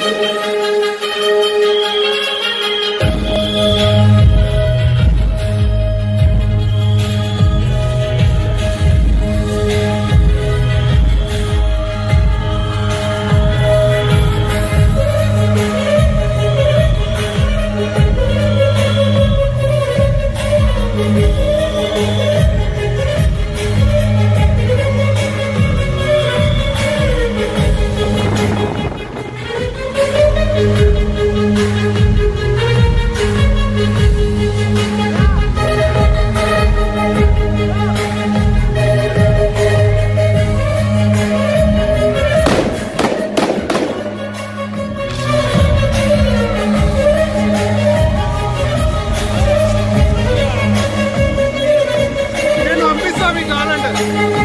Thank you. మీకు కావాలంటే